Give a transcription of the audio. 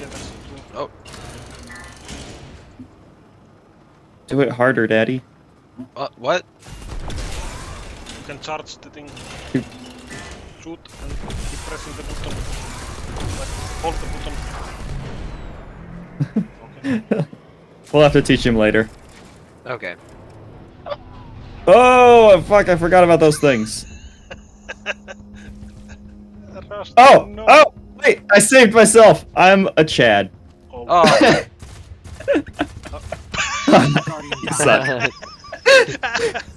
Yeah, that's true. Oh, Do it harder, daddy. uh, what? You can charge the thing. Shoot. Shoot and keep pressing the button. Like, hold the button. Okay. We'll have to teach him later. Okay. Oh, fuck, I forgot about those things. Rust, Oh, no. oh, wait, I saved myself. I'm a Chad. Oh, Oh, Suck.